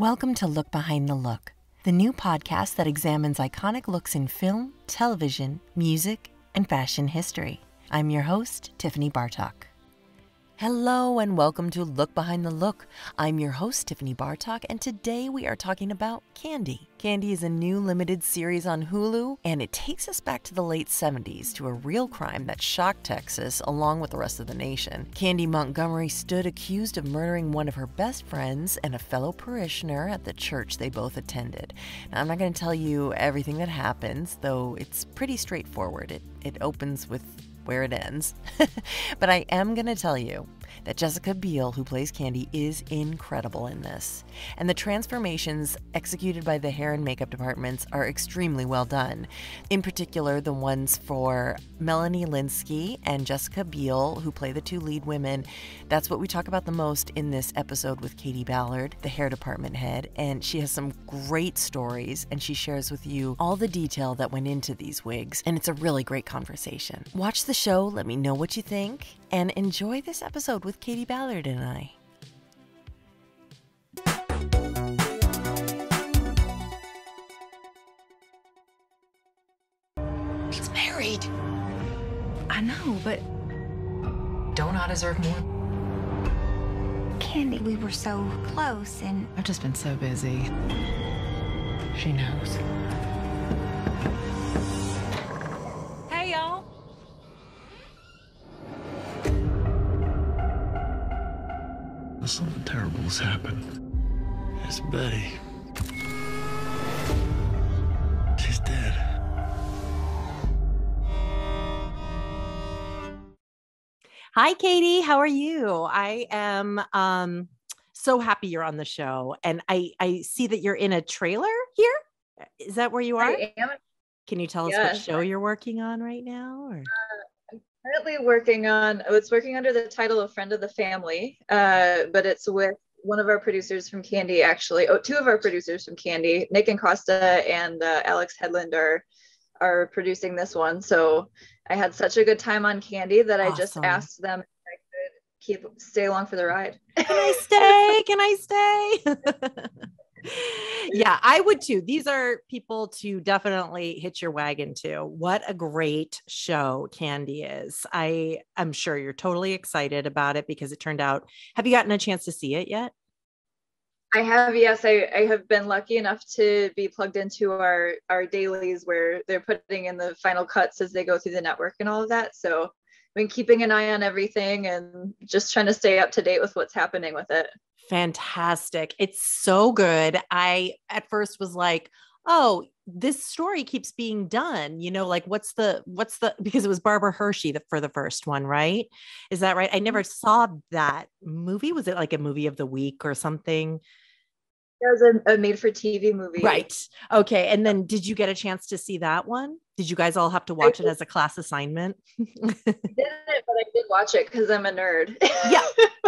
Welcome to Look Behind the Look, the new podcast that examines iconic looks in film, television, music, and fashion history. I'm your host, Tiffany Bartok. Hello and welcome to Look Behind the Look. I'm your host, Tiffany Bartok, and today we are talking about Candy. Candy is a new limited series on Hulu, and it takes us back to the late 70s to a real crime that shocked Texas along with the rest of the nation. Candy Montgomery stood accused of murdering one of her best friends and a fellow parishioner at the church they both attended. Now, I'm not going to tell you everything that happens, though it's pretty straightforward. It, it opens with where it ends. but I am going to tell you that Jessica Biel, who plays Candy, is incredible in this. And the transformations executed by the hair and makeup departments are extremely well done. In particular, the ones for Melanie Lynskey and Jessica Biel, who play the two lead women. That's what we talk about the most in this episode with Katie Ballard, the hair department head. And she has some great stories and she shares with you all the detail that went into these wigs. And it's a really great conversation. Watch the show, let me know what you think, and enjoy this episode with Katie Ballard and I. He's married. I know, but Don't I deserve more? Candy, we were so close and I've just been so busy. She knows. Something terrible has happened. It's Betty. She's dead. Hi, Katie. How are you? I am um, so happy you're on the show, and I I see that you're in a trailer here. Is that where you are? I am Can you tell us Yes. what show you're working on right now? Or? currently working on it's working under the title of friend of the family uh, but it's with one of our producers from candy actually oh two of our producers from candy Nick Antosca and uh, Alex Hedlund are are producing this one so i had such a good time on candy that i just asked them if i could keep stay along for the ride Can I stay? Can I stay? yeah, I would too. These are people to definitely hit your wagon to. What a great show Candy is. I am sure you're totally excited about it because it turned out. Have you gotten a chance to see it yet? I have, yes, I, I have been lucky enough to be plugged into our our dailies where they're putting in the final cuts as they go through the network and all of that. So been keeping an eye on everything and just trying to stay up to date with what's happening with it. Fantastic. It's so good. I at first was like, oh, this story keeps being done. You know, like what's the what's the because it was Barbara Hershey the, for the first one, right? Is that right? I never mm-hmm. saw that movie. Was it like a movie of the week or something? It was a, a made for TV movie. Right. Okay. And then did you get a chance to see that one? Did you guys all have to watch it as a class assignment? I didn't, but I did watch it because I'm a nerd. Yeah.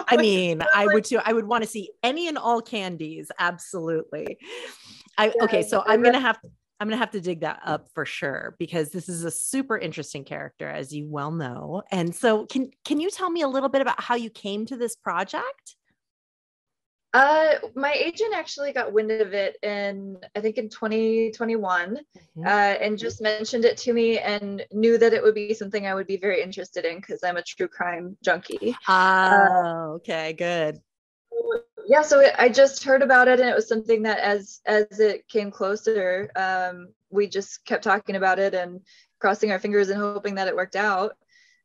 I mean, I would too. I would want to see any and all candies. Absolutely. I okay, so I I'm gonna have I'm gonna have to dig that up for sure because this is a super interesting character, as you well know. And so, can can you tell me a little bit about how you came to this project? Uh, my agent actually got wind of it in, I think in 2021, Mhm. uh, and just mentioned it to me and knew that it would be something I would be very interested in because I'm a true crime junkie. Oh, okay, good. Yeah, so it, I just heard about it, and it was something that as as it came closer, um, we just kept talking about it and crossing our fingers and hoping that it worked out.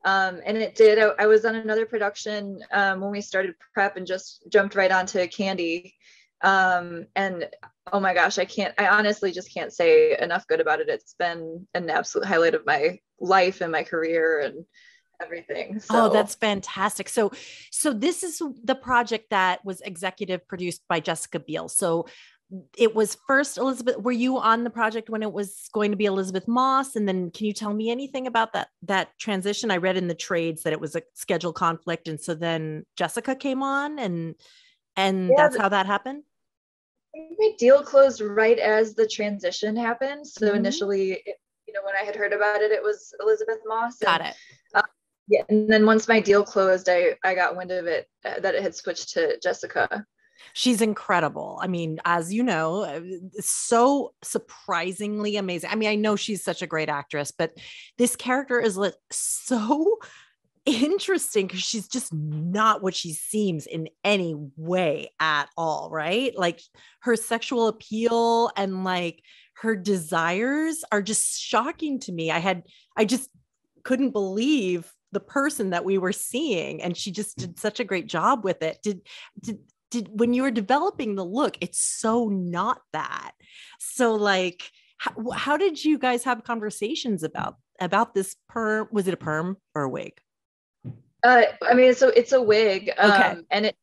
Um, and it did. I, I was on another production um, when we started prep and just jumped right onto Candy. Um, and oh my gosh, I can't. I honestly just can't say enough good about it. It's been an absolute highlight of my life and my career and everything. So. Oh, that's fantastic. So, so this is the project that was executive produced by Jessica Biel. So, it was first Elizabeth. Were you on the project when it was going to be Elisabeth Moss? And then, can you tell me anything about that that transition? I read in the trades that it was a schedule conflict, and so then Jessica came on, and and Yeah, that's how that happened. My deal closed right as the transition happened. So Mhm. initially, it, you know, when I had heard about it, it was Elisabeth Moss. Got and, it. Yeah, and then once my deal closed, I I got wind of it uh, that it had switched to Jessica. She's incredible. I mean, as you know, uh, so surprisingly amazing. I mean, I know she's such a great actress, but this character is like so interesting because she's just not what she seems in any way at all, right? Like her sexual appeal and like her desires are just shocking to me. I had, I just couldn't believe the person that we were seeing and she just did such a great job with it did did did when you were developing the look it's so not that so like how, how did you guys have conversations about about this perm was it a perm or a wig uh i mean so it's a wig um, Okay. and it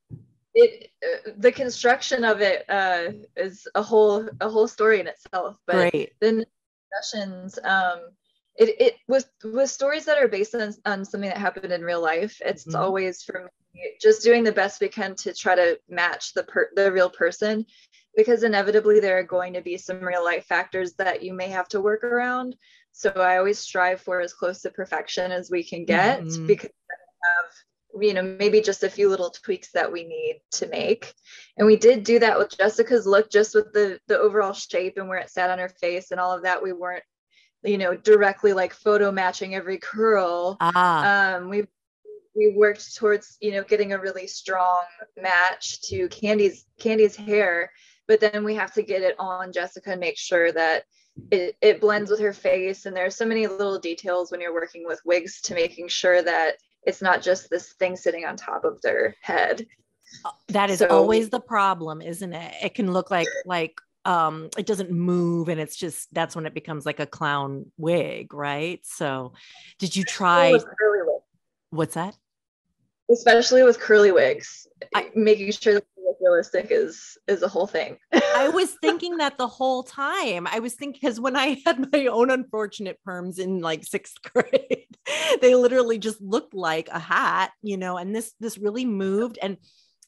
it uh, the construction of it uh is a whole a whole story in itself but great then discussions um it, it was with stories that are based on, on something that happened in real life it's Mhm. always for me just doing the best we can to try to match the per, the real person because inevitably there are going to be some real life factors that you may have to work around. So i always strive for as close to perfection as we can get Mhm. because have you know maybe just a few little tweaks that we need to make. And we did do that with jessica's look just with the the overall shape and where it sat on her face and all of that. We weren't you know directly like photo matching every curl. Ah. Um we we worked towards you know getting a really strong match to candy's candy's hair but then we have to get it on jessica and make sure that it, it blends with her face. And there's so many little details when you're working with wigs to making sure that it's not just this thing sitting on top of their head. That is so- always the problem isn't it? It can look like like um it doesn't move and it's just that's when it becomes like a clown wig right? So did you try with curly wigs, what's that especially with curly wigs I- making sure that they look realistic is is a whole thing I was thinking that the whole time. I was thinking because when I had my own unfortunate perms in like sixth grade, they literally just looked like a hat, you know, and this this really moved. And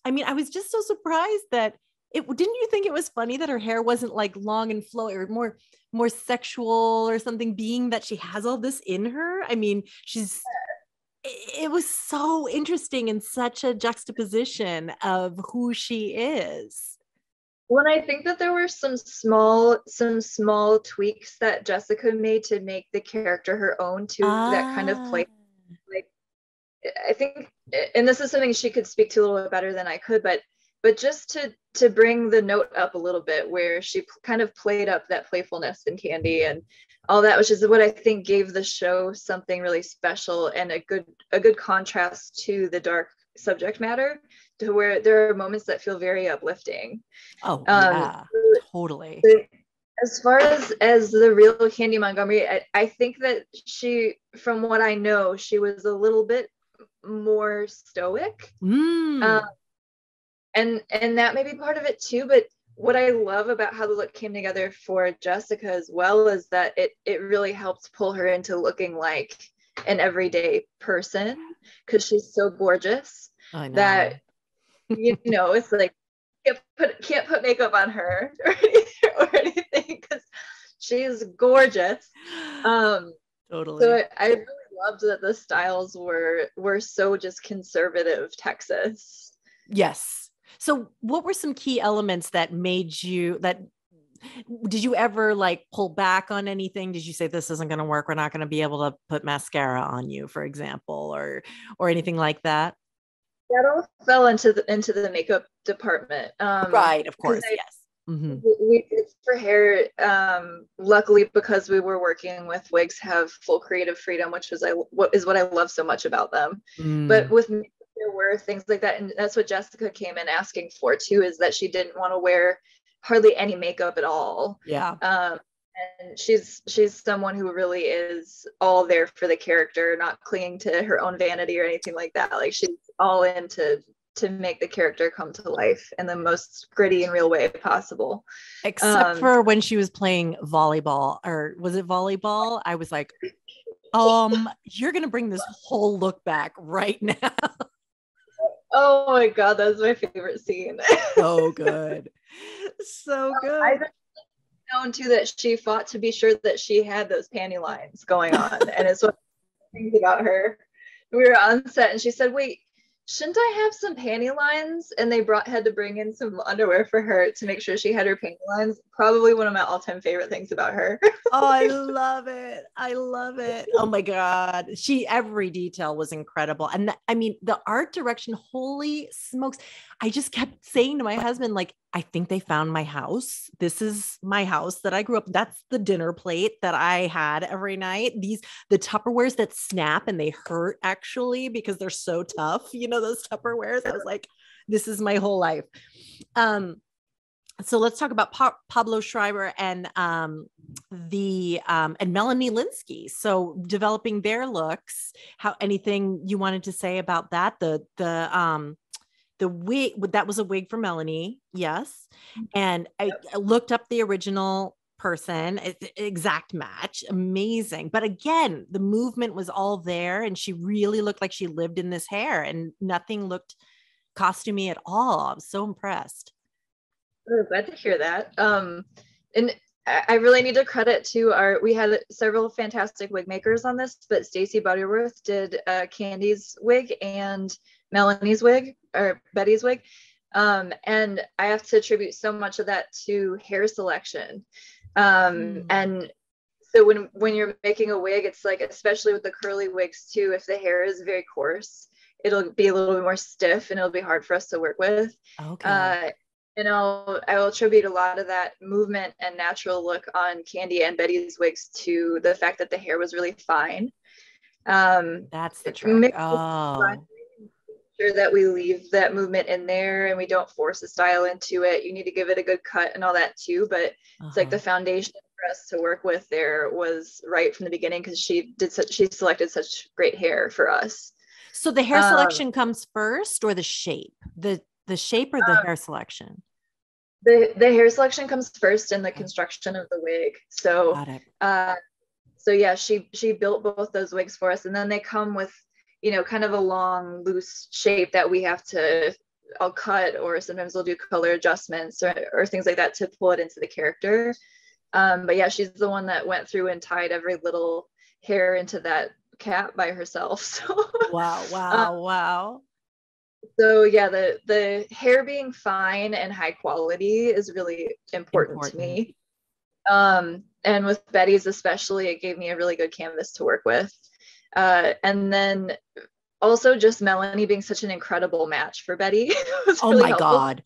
I mean, I was just so surprised that it didn't you think it was funny that her hair wasn't like long and flowy or more more sexual or something, being that she has all this in her. I mean, she's it was so interesting and such a juxtaposition of who she is. When I think that there were some small some small tweaks that Jessica made to make the character her own too that kind of play Ah. I think and this is something she could speak to a little bit better than I could but but just to to bring the note up a little bit where she p- kind of played up that playfulness in Candy and all that which is what I think gave the show something really special and a good a good contrast to the dark subject matter to where there are moments that feel very uplifting Oh Um, yeah, totally. as far as as the real candy montgomery I, I think that she from what i know she was a little bit more stoic Mm. um, and and that may be part of it too but what i love about how the look came together for jessica as well is that it it really helped pull her into looking like an everyday person because she's so gorgeous I know. that you know it's like can't put can't put makeup on her or anything or anything because she's gorgeous um totally. so I, I really loved that the styles were were so just conservative texas yes. So what were some key elements that made you that did you ever like pull back on anything? Did you say this isn't going to work? We're not going to be able to put mascara on you, for example, or or anything like that? that all fell into the into the makeup department um right, of course. I- yes. Mhm. we- did for hair um luckily because we were working with wigs have full creative freedom which was i what is what i love so much about them but Mm. with me there were things like that and that's what jessica came in asking for too is that she didn't want to wear hardly any makeup at all yeah. um and she's she's someone who really is all there for the character not clinging to her own vanity or anything like that like she's all in to to make the character come to life in the most gritty and real way possible Except um, for when she was playing volleyball, or was it volleyball? I was like, um, you're gonna bring this whole look back right now. Oh my god that's my favorite scene so good. So good. I known too that she fought to be sure that she had those panty lines going on, and it's what things about her. We were on set, and she said, "Wait." Shouldn't I have some panty lines? And they brought had to bring in some underwear for her to make sure she had her panty lines. Probably one of my all-time favorite things about her. oh, I love it. I love it. Oh my God. She every detail was incredible. And th- I mean, the art direction, holy smokes. I just kept saying to my husband, like, I think they found my house. This is my house that I grew up. That's the dinner plate that I had every night. These the Tupperwares that snap and they hurt actually because they're so tough. You know those Tupperwares. I was like, this is my whole life. Um, so let's talk about pa- Pablo Schreiber and um, the um, and Melanie Lynskey. So developing their looks. How anything you wanted to say about that? The the um, the wig that was a wig for Melanie, yes. Mm-hmm. And I, I looked up the original person, exact match, amazing. But again, the movement was all there, and she really looked like she lived in this hair, and nothing looked costumey at all. I was so impressed. Oh, glad to hear that. Um, and I really need to credit to our. We had several fantastic wig makers on this, but Stacy Butterworth did uh, Candy's wig and Melanie's wig or Betty's wig. Um, and I have to attribute so much of that to hair selection. Um, mm. And so when when you're making a wig, it's like especially with the curly wigs too. If the hair is very coarse, it'll be a little bit more stiff, and it'll be hard for us to work with. Okay. Uh, and I'll I will attribute a lot of that movement and natural look on Candy and Betty's wigs to the fact that the hair was really fine. Um, That's the trick. Oh sure that we leave that movement in there and we don't force a style into it. You need to give it a good cut and all that too. But uh-huh. it's like the uh-huh. foundation for us to work with there was right from the beginning because she did such she selected such great hair for us. So the hair selection um, comes first or the shape? The the shape or the um, hair selection? The the hair selection comes first in the construction of the wig. So uh so yeah, she she built both those wigs for us and then they come with you know, kind of a long, loose shape that we have to, I'll cut, or sometimes we'll do color adjustments or, or things like that to pull it into the character. Um, but yeah, she's the one that went through and tied every little hair into that cap by herself. So wow, wow, um, wow. So yeah, the the hair being fine and high quality is really important, important. to me. Um, and with Betty's especially, it gave me a really good canvas to work with. Uh, and then also just Melanie being such an incredible match for Betty. oh really my helpful. God.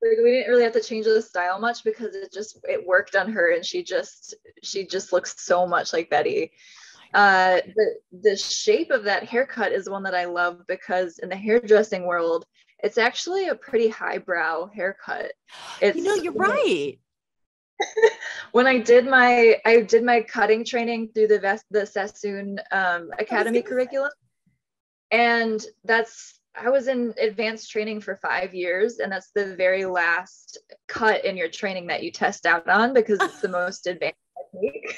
Like we didn't really have to change the style much because it just it worked on her and she just she just looks so much like Betty. Uh, the the shape of that haircut is one that I love because in the hairdressing world, it's actually a pretty highbrow haircut. It's, you know, you're right. when I did my I did my cutting training through the Vest, the Sassoon um, Academy curriculum, and that's I was in advanced training for five years, and that's the very last cut in your training that you test out on because it's the most advanced technique.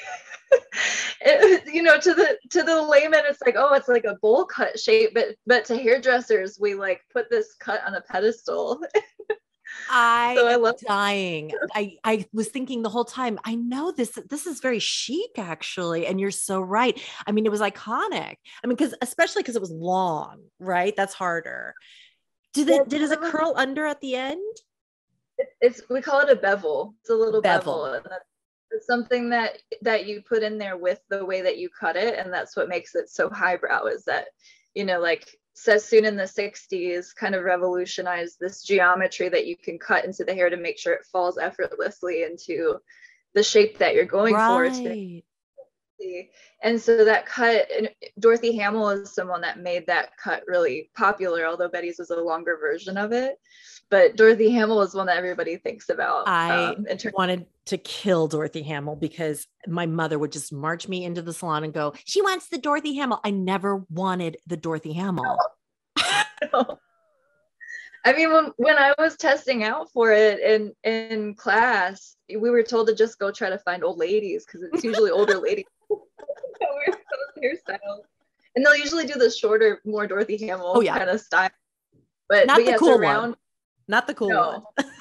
it, you know, to the to the layman, it's like, oh, it's like a bowl cut shape, but but to hairdressers, we like put this cut on a pedestal. I so I love dying. I I was thinking the whole time. I know this. This is very chic, actually, and you're so right. I mean, it was iconic. I mean, because especially because it was long, right? That's harder. Did it? Did it curl under at the end? It's we call it a bevel. It's a little bevel. bevel. It's something that that you put in there with the way that you cut it, and that's what makes it so highbrow. Is that you know like Sassoon in the 60s kind of revolutionized this geometry that you can cut into the hair to make sure it falls effortlessly into the shape that you're going right. for. And so that cut, and Dorothy Hamill is someone that made that cut really popular, although Betty's was a longer version of it. But Dorothy Hamill is one that everybody thinks about. I um, wanted to kill Dorothy Hamill because my mother would just march me into the salon and go, She wants the Dorothy Hamill. I never wanted the Dorothy Hamill. No. I mean, when, when I was testing out for it in in class, we were told to just go try to find old ladies because it's usually older ladies. And they'll usually do the shorter, more Dorothy Hamill oh, yeah. kind of style. But not but the cool one. Not the cool no. one.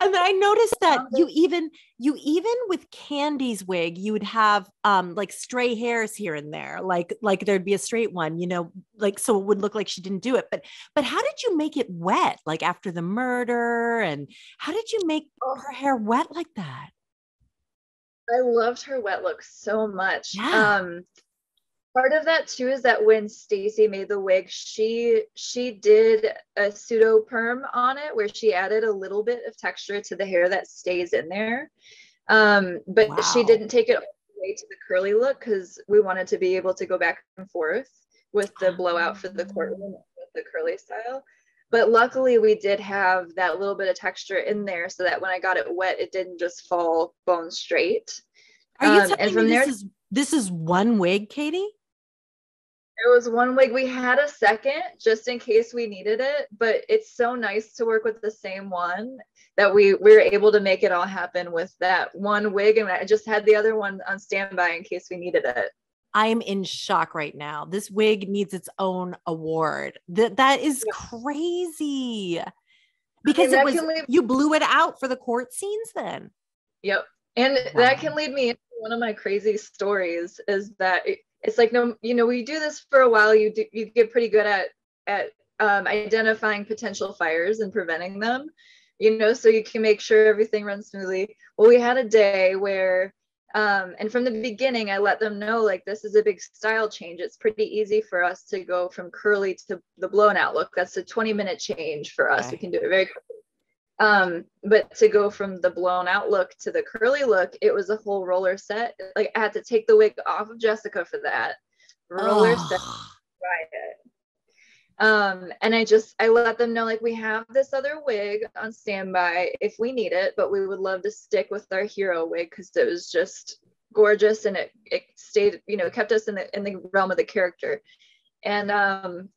And then I noticed that you even you even with Candy's wig, you would have um like stray hairs here and there, like like there'd be a straight one, you know, like so it would look like she didn't do it. But but how did you make it wet, like after the murder, and how did you make Oh. her hair wet like that? I loved her wet look so much. Yeah. Um part of that too is that when Stacy made the wig, she she did a pseudo perm on it where she added a little bit of texture to the hair that stays in there. Um, but she didn't take it all the way to the curly look because we wanted to be able to go back and forth with the blowout for the courtroom with the curly style. But luckily, we did have that little bit of texture in there so that when I got it wet, it didn't just fall bone straight. Are you Um, telling and me this there- is this is one wig, Katie? There was one wig we had a second just in case we needed it, but it's so nice to work with the same one that we, we were able to make it all happen with that one wig. And I just had the other one on standby in case we needed it. I am in shock right now. This wig needs its own award. That that is crazy. Because it was leave- you blew it out for the court scenes then. Yep. And Wow. that can lead me into one of my crazy stories is that it, it's like no you know we do this for a while you do you get pretty good at at um, identifying potential fires and preventing them you know so you can make sure everything runs smoothly. Well we had a day where um, and from the beginning i let them know like this is a big style change. It's pretty easy for us to go from curly to the blown out look. That's a 20 minute change for us. We can do it very quickly um but to go from the blown out look to the curly look it was a whole roller set. Like i had to take the wig off of jessica for that. Roller set. Try it um and i just i let them know like we have this other wig on standby if we need it but we would love to stick with our hero wig because it was just gorgeous and it it stayed you know kept us in the in the realm of the character. And um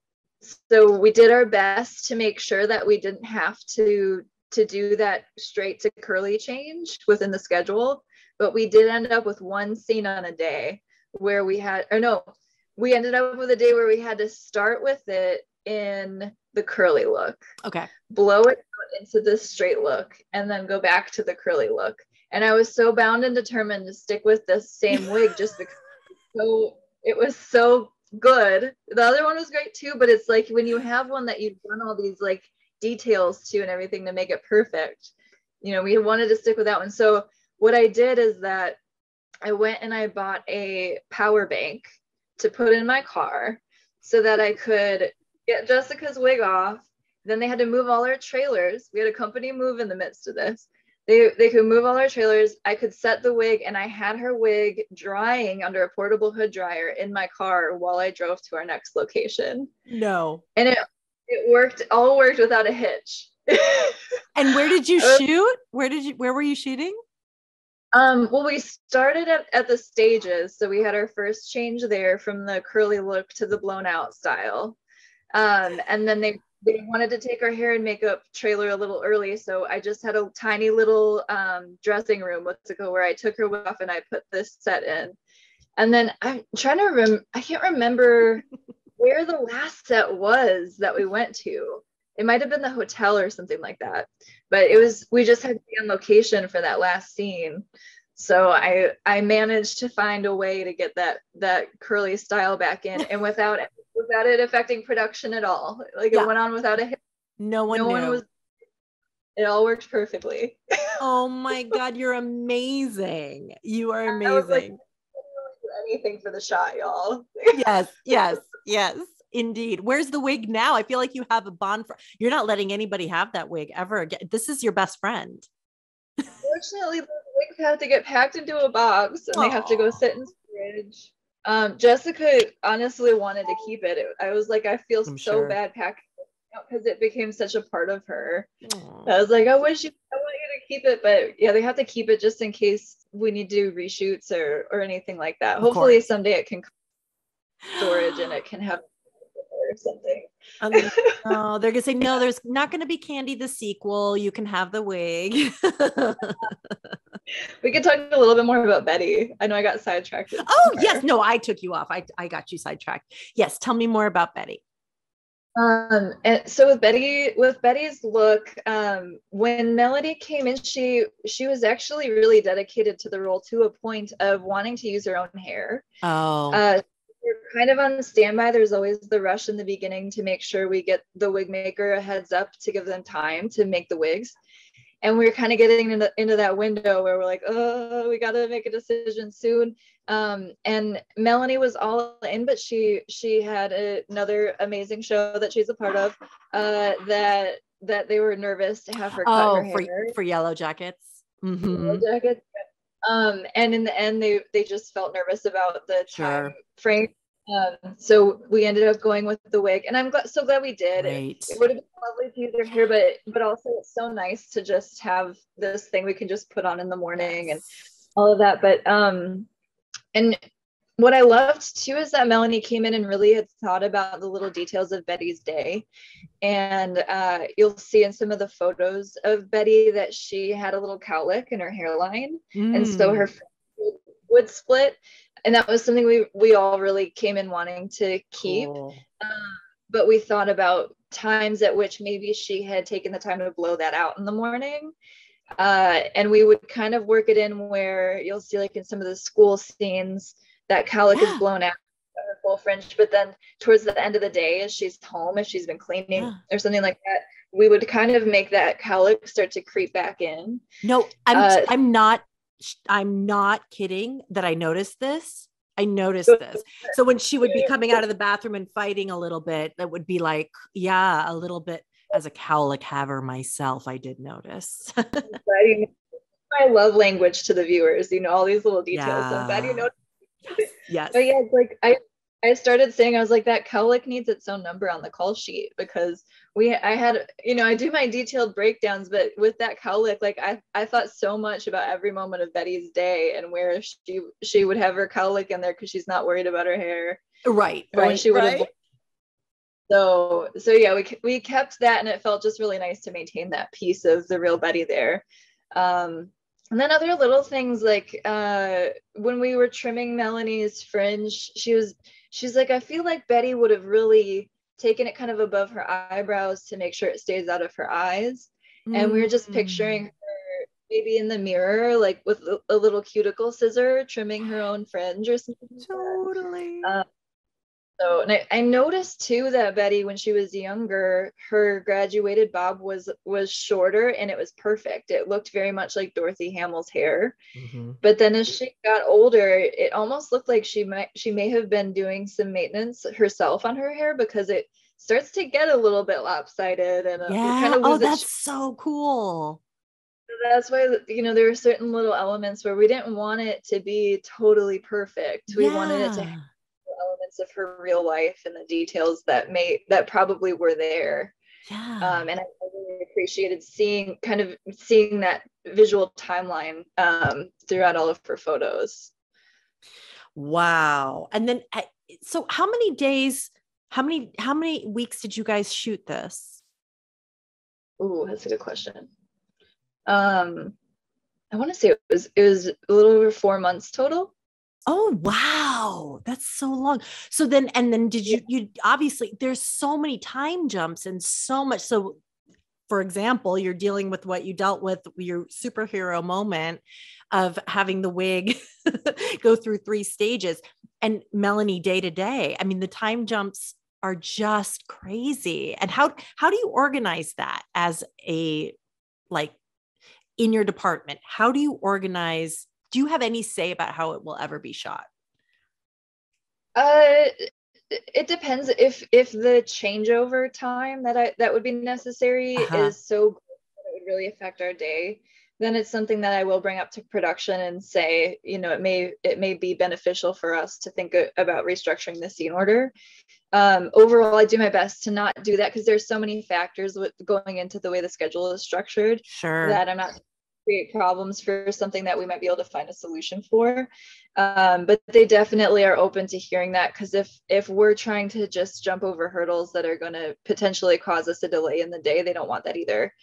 so we did our best to make sure that we didn't have to to do that straight to curly change within the schedule but we did end up with one scene on a day where we had or no we ended up with a day where we had to start with it in the curly look. Okay. blow it out into this straight look and then go back to the curly look. And i was so bound and determined to stick with this same wig just because so it was so good. The other one was great too but it's like when you have one that you've done all these like details to and everything to make it perfect. You know we wanted to stick with that one. So what i did is that i went and i bought a power bank to put in my car so that i could get jessica's wig off. Then they had to move all our trailers. We had a company move in the midst of this. They, they could move all our trailers. I could set the wig and i had her wig drying under a portable hood dryer in my car while i drove to our next location. No. and it it worked all worked without a hitch. And where did you Uh, shoot? Where did you where were you shooting? um well we started at, at the stages. So we had our first change there from the curly look to the blown out style. Um and then they they wanted to take our hair and makeup trailer a little early. So i just had a tiny little um dressing room with to go where i took her off and i put this set in. And then i'm trying to rem i can't remember where the last set was that we went to it might have been the hotel or something like that but it was we just had to be on location for that last scene so i i managed to find a way to get that that curly style back in and without without it affecting production at all like Yeah. it went on without a hit No one no knew. one was it all worked perfectly oh my god, you're amazing. You are I was like, amazing. do anything for the shot y'all yes, yes, yes, indeed. Where's the wig now? I feel like you have a bond for you're not letting anybody have that wig ever again. This is your best friend. Fortunately, the wigs have to get packed into a box and they have to go sit in storage. Um, Jessica honestly wanted to keep it. It- I was like, I feel I'm so sure. bad packing because it became such a part of her. Aw. I was like, I wish you, I want you to keep it, but yeah, they have to keep it just in case we need to do reshoots or or anything like that. Of Hopefully, course. someday it can come storage and it can have or something. Um, oh, they're gonna say no. There's not gonna be Candy the sequel. You can have the wig. We could talk a little bit more about Betty. I know I got sidetracked. oh her. yes, no, I took you off. I I got you sidetracked. Yes, tell me more about Betty. Um, and so with Betty, with Betty's look, um, when Melody came in, she she was actually really dedicated to the role to a point of wanting to use her own hair. Oh, Uh, we're kind of on standby. There's always the rush in the beginning to make sure we get the wig maker a heads up to give them time to make the wigs. And we are kind of getting into, into that window where we're like, oh, we got to make a decision soon. Um, and Melanie was all in, but she she had a, another amazing show that she's a part of uh, that that they were nervous to have her cut oh, her for hair. for Yellowjackets. Mhm. Yellowjackets. Um, and in the end, they they just felt nervous about the Sure. time frame. Um, so we ended up going with the wig, and I'm glad, so glad we did. Great. It would have been lovely to use their hair, but but also it's so nice to just have this thing we can just put on in the morning and all of that. But um, and what I loved too is that Melanie came in and really had thought about the little details of Betty's day. And uh, you'll see in some of the photos of Betty that she had a little cowlick in her hairline. And so her Mm. would- would split. And that was something we, we all really came in wanting to keep. Cool. Um, but we thought about times at which maybe she had taken the time to blow that out in the morning. Uh, and we would kind of work it in where you'll see, like in some of the school scenes, that cowlick Yeah. is blown out her full fringe. But then towards the end of the day, as she's home, if she's been cleaning Yeah. or something like that, we would kind of make that cowlick start to creep back in. No, I'm Uh, I'm not I'm not kidding that I noticed this. I noticed this. So when she would be coming out of the bathroom and fighting a little bit, that would be like, yeah, a little bit as a cowlick haver myself, I did notice. My love language to the viewers, you know, all these little details. So I'm glad you Yeah. Yes. but yeah, it's like I I started saying I was like that cowlick needs its own number on the call sheet because we I had you know I do my detailed breakdowns, but with that cowlick, like I I thought so much about every moment of Betty's day and where she she would have her cowlick in there because she's not worried about her hair. Right. Right. she would right? so so yeah we we kept that and it felt just really nice to maintain that piece of the real betty there um and then other little things like uh when we were trimming melanie's fringe she was she's like i feel like betty would have really taken it kind of above her eyebrows to make sure it stays out of her eyes and we were just Mm. picturing her maybe in the mirror like with a- little cuticle scissor trimming her own fringe or something like totally. Uh, So, and I, I noticed too that Betty, when she was younger, her graduated bob was was shorter and it was perfect. It looked very much like Dorothy Hamill's hair. Mhm. But then as she got older, it almost looked like she might she may have been doing some maintenance herself on her hair because it starts to get a little bit lopsided and uh, it Yeah. kind of Oh, loses that's so cool. that's why you know there were certain little elements where we didn't want it to be totally perfect. We wanted it to Yeah. Elements of her real life and the details that may that probably were there Yeah. um, and I, really appreciated seeing kind of seeing that visual timeline um, throughout all of her photos Wow. And then uh, so how many days how many how many weeks did you guys shoot this? Ooh, that's a good question um, i want to say it was it was a little over four months total Oh wow. That's so long. So then and then did you you obviously there's so many time jumps and so much so for example, you're dealing with what you dealt with your superhero moment of having the wig go through three stages and Melanie day to day. I mean the time jumps are just crazy. And how how do you organize that as a like in your department? How do you organize? Do you have any say about how it will ever be shot? Uh, it depends if if the changeover time that I that would be necessary Uh-huh. is so that it would really affect our day. Then it's something that I will bring up to production and say, you know, it may it may be beneficial for us to think about restructuring the scene order. Um, overall, I do my best to not do that because there's so many factors with going into the way the schedule is structured Sure. that I'm not create problems for something that we might be able to find a solution for. Um, but they definitely are open to hearing that because if if we're trying to just jump over hurdles that are going to potentially cause us a delay in the day, they don't want that either.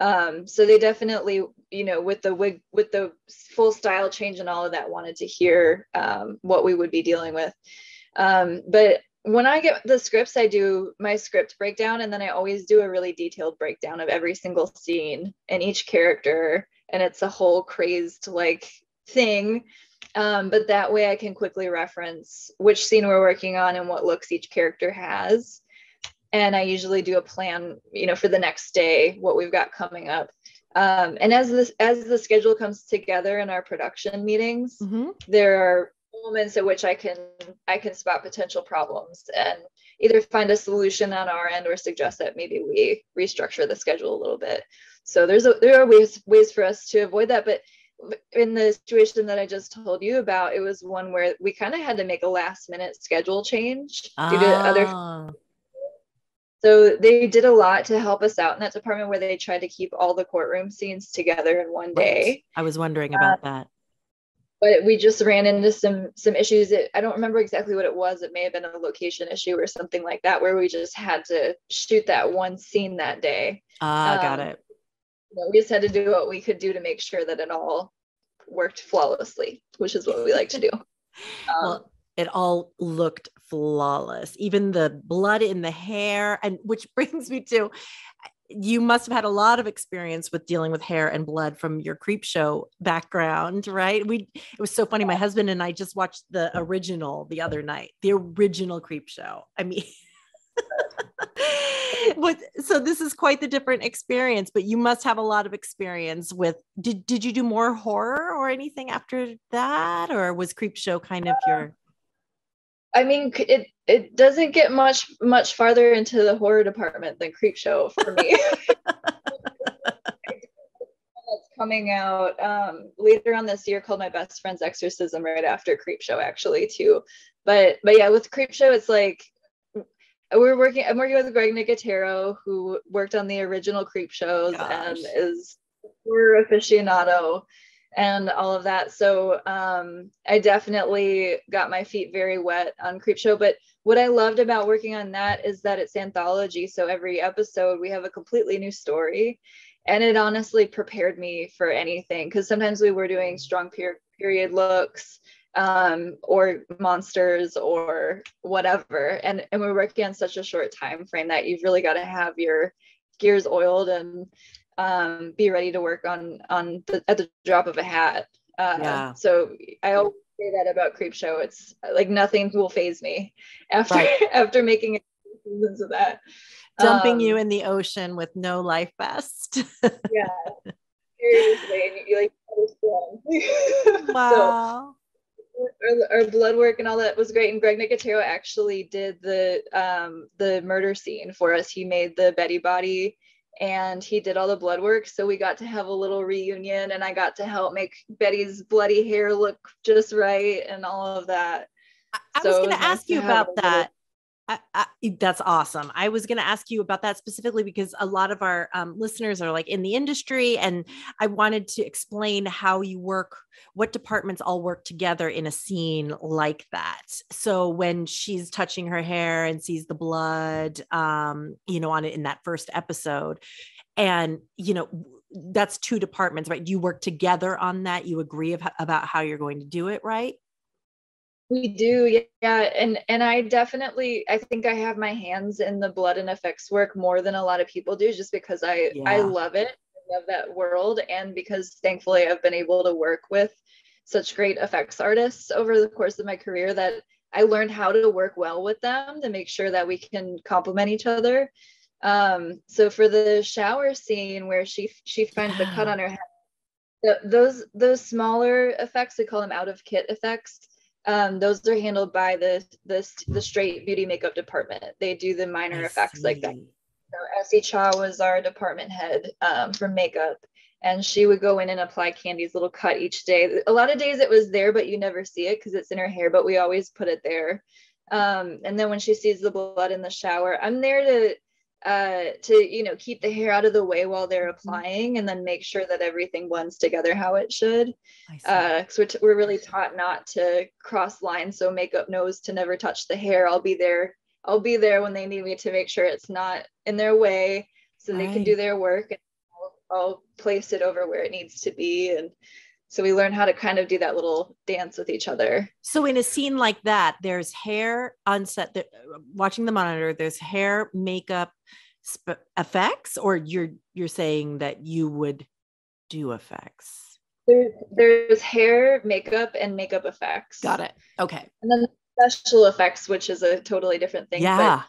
Um, so they definitely, you know, with the wig, with the full style change and all of that, wanted to hear um, what we would be dealing with. Um, but when I get the scripts, I do my script breakdown, and then I always do a really detailed breakdown of every single scene and each character, and it's a whole crazed like thing. Um, but that way, I can quickly reference which scene we're working on and what looks each character has. And I usually do a plan, you know, for the next day, what we've got coming up. Um, and as this as the schedule comes together in our production meetings, Mhm. there are moments at which I can I can spot potential problems and either find a solution on our end or suggest that maybe we restructure the schedule a little bit. So there's a, there are ways ways for us to avoid that, but in the situation that I just told you about, it was one where we kind of had to make a last minute schedule change due to other Ah, so they did a lot to help us out in that department where they tried to keep all the courtroom scenes together in one day. I was wondering about that. But we just ran into some some issues. It, I don't remember exactly what it was. It may have been a location issue or something like that, where we just had to shoot that one scene that day. Ah, got um, it. Know, we just had to do what we could do to make sure that it all worked flawlessly, which is what we like to do. Um, well, it all looked flawless, even the blood in the hair. And which brings me to you must have had a lot of experience with dealing with hair and blood from your Creepshow background, right? We it was so funny. My husband and I just watched the original the other night, the original Creepshow. I mean, but so this is quite the different experience, but you must have a lot of experience with did did you do more horror or anything after that? Or was Creepshow kind of your I mean, it it doesn't get much much farther into the horror department than Creepshow for me. It's coming out um, later on this year called My Best Friend's Exorcism right after Creepshow actually too. But but yeah, with Creepshow it's like we're working I'm working with Greg Nicotero who worked on the original Creepshows and is a horror aficionado and all of that. So um, I definitely got my feet very wet on Creepshow But what I loved about working on that is that it's anthology. So every episode we have a completely new story. And it honestly prepared me for anything because sometimes we were doing strong per- period looks um, or monsters or whatever. And, and we're working on such a short time frame that you've really got to have your gears oiled and um, be ready to work on on the, at the drop of a hat. Uh, Yeah. So I always say that about Creepshow. It's like nothing will phase me after Right. after making seasons of that. dumping you Um, in the ocean with no life vest? yeah. Seriously, and you like understand. so our, blood work and all that was great. And Greg Nicotero actually did the um the murder scene for us. He made the Betty body and he did all the blood work. So we got to have a little reunion and I got to help make Betty's bloody hair look just right and all of that. I, I So was going to nice ask to you about a little- that. I, I, that's awesome. I was going to ask you about that specifically because a lot of our um, listeners are like in the industry, and I wanted to explain how you work, what departments all work together in a scene like that. So when she's touching her hair and sees the blood, um, you know, on it in that first episode, and you know, that's two departments, right? You work together on that. You agree about how you're going to do it, right? We do, yeah, and and I definitely I think I have my hands in the blood and effects work more than a lot of people do, just because I I love it, I love that world, and because thankfully I've been able to work with such great effects artists over the course of my career that I learned how to work well with them to make sure that we can complement each other. Um, so for the shower scene where she she finds the cut on her head, th- those those smaller effects we call them out of kit effects um, those are handled by the the the straight beauty makeup department. They do the minor I effects like that. So Essie Cha was our department head um, for makeup, and she would go in and apply Candy's little cut each day. A lot of days it was there, but you never see it because it's in her hair. But we always put it there. Um, and then when she sees the blood in the shower, I'm there to uh to you know keep the hair out of the way while they're applying and then make sure that everything blends together how it should. See. uh because we're, t- we're really taught not to cross lines so makeup knows to never touch the hair. I'll be there i'll be there when they need me to make sure it's not in their way so they can do their work and I'll, I'll place it over where it needs to be and so we learn how to kind of do that little dance with each other So in a scene like that, there's hair on set. That, watching the monitor, there's hair, makeup, sp- effects, or you're you're saying that you would do effects. there, there's hair makeup and makeup effects Got it. Okay. and then special effects which is a totally different thing Yeah.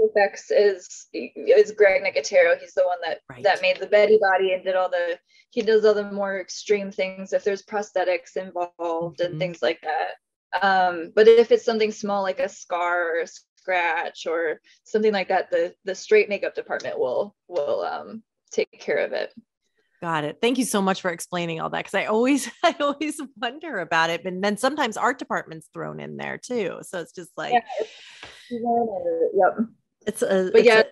Effects is is greg nicotero he's the one that Right. that made the betty body and did all the he does all the more extreme things if there's prosthetics involved Mhm. and things like that um but if it's something small like a scar or a scratch or something like that the the straight makeup department will will um take care of it Got it. Thank you so much for explaining all that because I always I always wonder about it. And then sometimes art department's thrown in there too. So it's just like yep it's a but it's yeah a-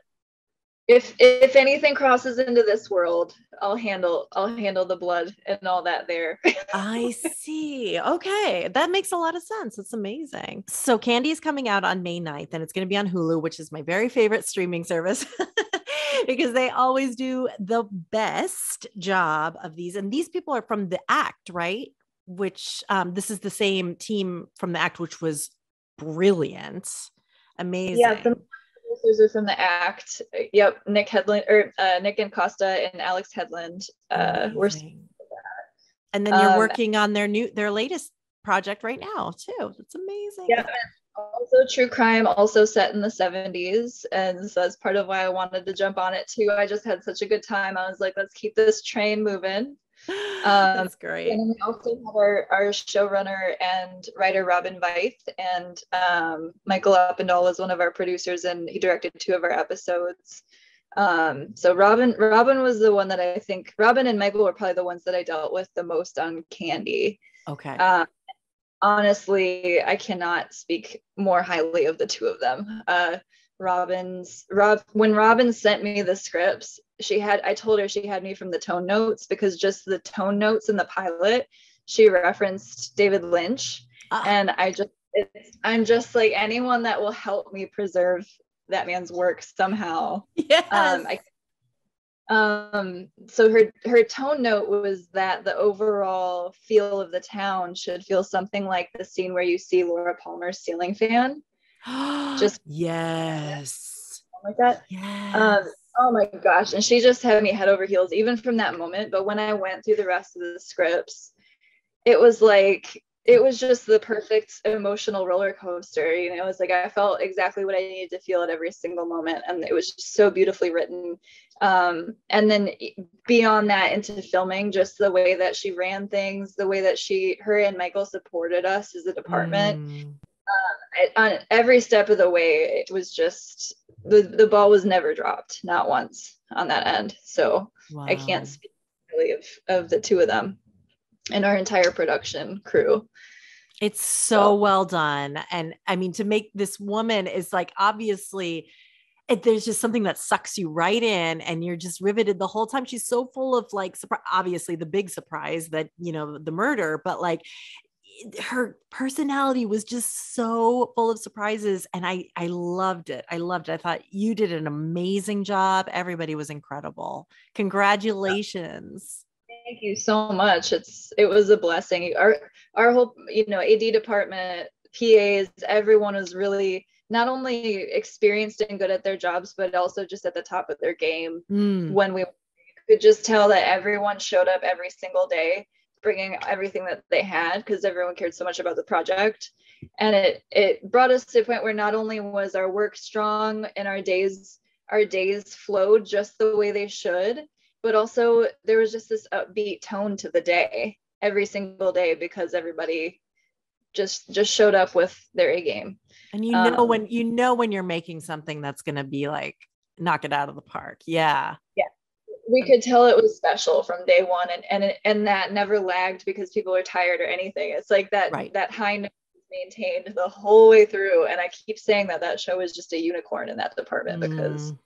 if if anything crosses into this world i'll handle i'll handle the blood and all that there I see. Okay. That makes a lot of sense. It's amazing. So Candy is coming out on May 9th and it's going to be on Hulu, which is my very favorite streaming service because they always do the best job of these. And these people are from the act, right? Which um, this is the same team from the act, which was brilliant. Amazing. yeah the producers are from the act yep nick Hedlund or uh, nick Antosca and alex Hedlund uh were and then you're Um, working on their new their latest project right now too. It's amazing. yeah also true crime also set in the 70s and so that's part of why i wanted to jump on it too i just had such a good time i was like let's keep this train moving That's great. And we also have our, our showrunner and writer Robin Veith, and um, Michael Uppendahl was one of our producers, and he directed two of our episodes. Um, so Robin, Robin was the one that I think Robin and Michael were probably the ones that I dealt with the most on Candy. Okay. Um, honestly, I cannot speak more highly of the two of them. Uh, Robin's Rob when Robin sent me the scripts, she had I told her she had me from the tone notes because just the tone notes in the pilot, she referenced David Lynch, Ah, and I just it's, I'm just like anyone that will help me preserve that man's work somehow yes. um, I, um, so her her tone note was that the overall feel of the town should feel something like the scene where you see Laura Palmer's ceiling fan, just- yes. like that. Yes. Um, oh my gosh! And she just had me head over heels even from that moment. But when I went through the rest of the scripts, it was like it was just the perfect emotional roller coaster. You know, it was like I felt exactly what I needed to feel at every single moment, and it was just so beautifully written. Um, and then beyond that, into filming, just the way that she ran things, the way that she, her, and Michael supported us as a department Mm. Um, I- on every step of the way it was just the the ball was never dropped not once on that end so i can't speak really of of the two of them and our entire production crew It's so So- well done. And I mean, to make this woman is like obviously it, there's just something that sucks you right in and you're just riveted the whole time. She's so full of like, obviously, the big surprise that, you know, the murder, but like her personality was just so full of surprises and I I loved it. I loved it. I thought you did an amazing job. Everybody was incredible. Congratulations. thank you so much it's it was a blessing our our whole you know ad department pas everyone was really not only experienced and good at their jobs but also just at the top of their game Mm. when we could just tell that everyone showed up every single day bringing everything that they had because everyone cared so much about the project and it it brought us to a point where not only was our work strong and our days our days flowed just the way they should but also there was just this upbeat tone to the day every single day because everybody just just showed up with their a game And you know Um, when you know when you're making something that's going to be like knock it out of the park. Yeah. We could tell it was special from day one and and and that never lagged because people were tired or anything it's like that Right. that high note maintained the whole way through and i keep saying that that show is just a unicorn in that department because Mm.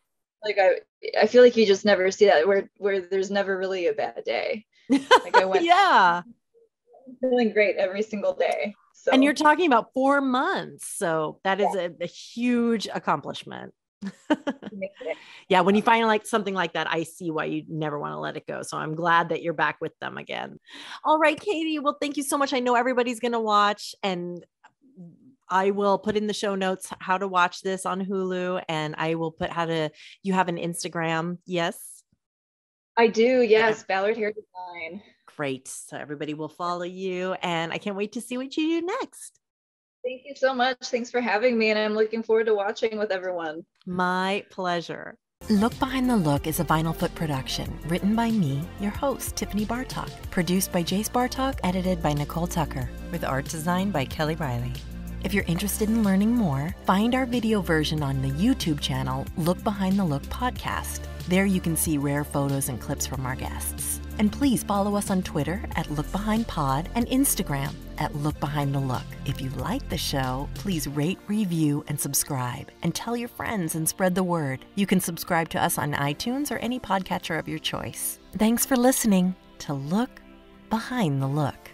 like i i feel like you just never see that where where there's never really a bad day like i went yeah. feeling great every single day so And you're talking about four months. So that is a, a huge accomplishment. yeah, when you find like something like that, I see why you never want to let it go. So I'm glad that you're back with them again. All right, Katie. Well, thank you so much. I know everybody's going to watch and I will put in the show notes how to watch this on Hulu and I will put how to you have an Instagram. Yes. I do. Yes, Ballard Hair Design. Great. So everybody will follow you and I can't wait to see what you do next. Thank you so much. Thanks for having me and I'm looking forward to watching with everyone. My pleasure. Look Behind the Look is a Vinyl Foot production, written by me, your host, Tiffany Bartok, produced by Jace Bartok, edited by Nicole Tucker, with art design by Kelly Riley. If you're interested in learning more, find our video version on the YouTube channel Look Behind the Look podcast. There you can see rare photos and clips from our guests. And please follow us on Twitter at LookBehindPod and Instagram at Look Behind the Look. If you like the show, please rate, review, and subscribe. And tell your friends and spread the word. You can subscribe to us on iTunes or any podcatcher of your choice. Thanks for listening to Look Behind the Look.